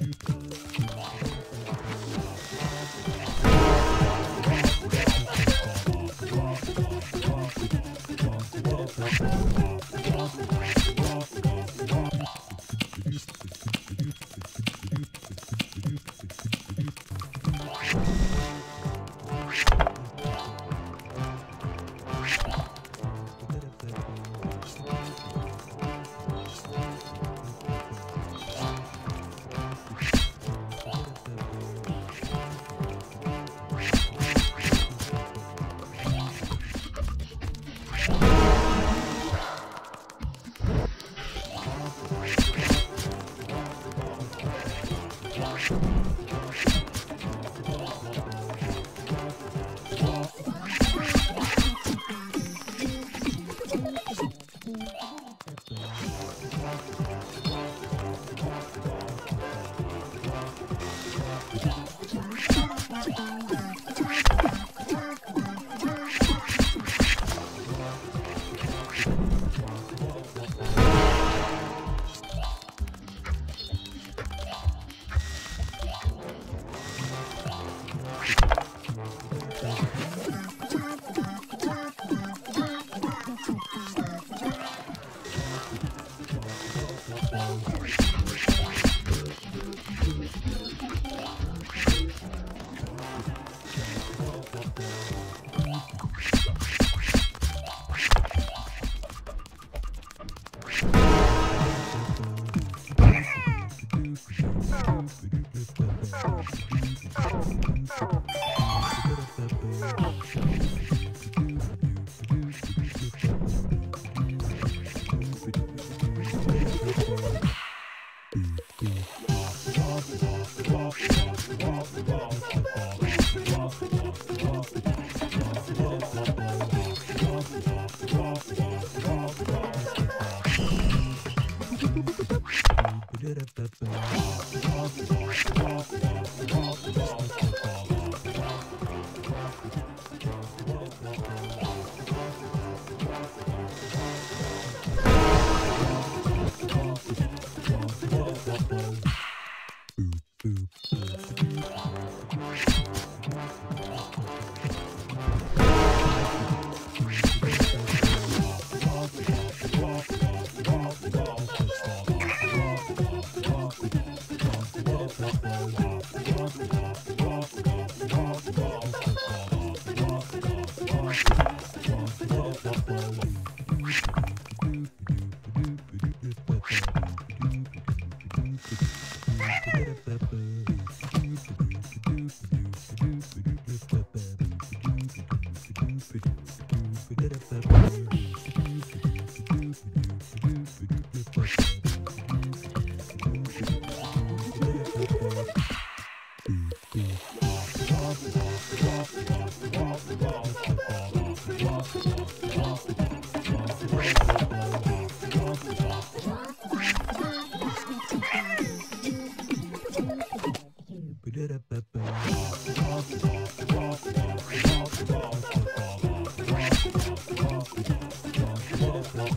you come. Bye.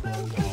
Mm.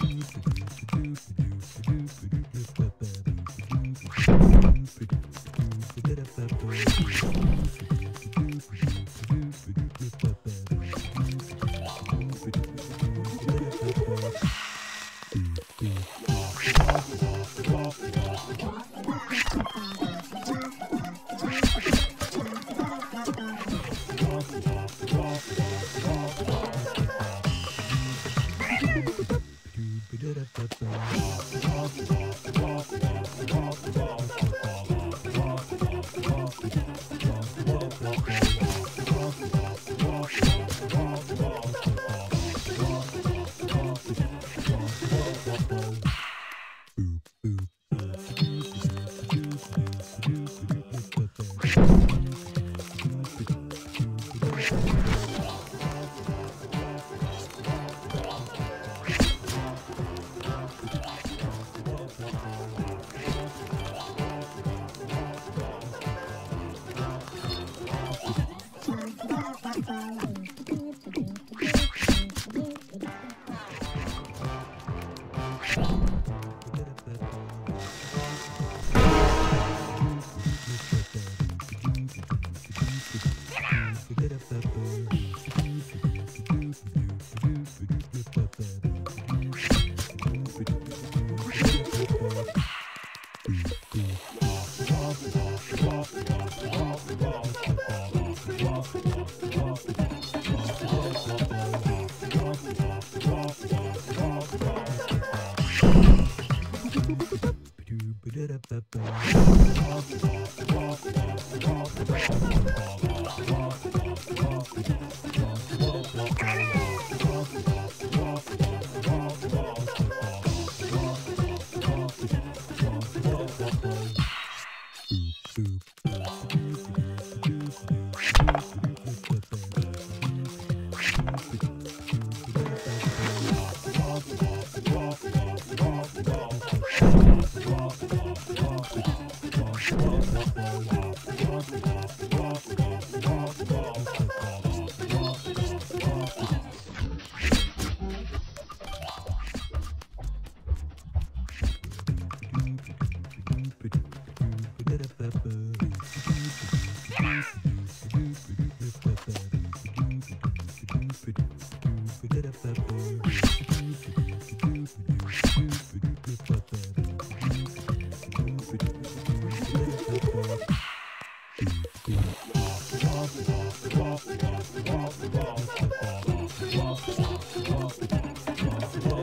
Thank you. balls, balls, balls. off the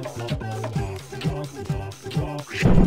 Thank you.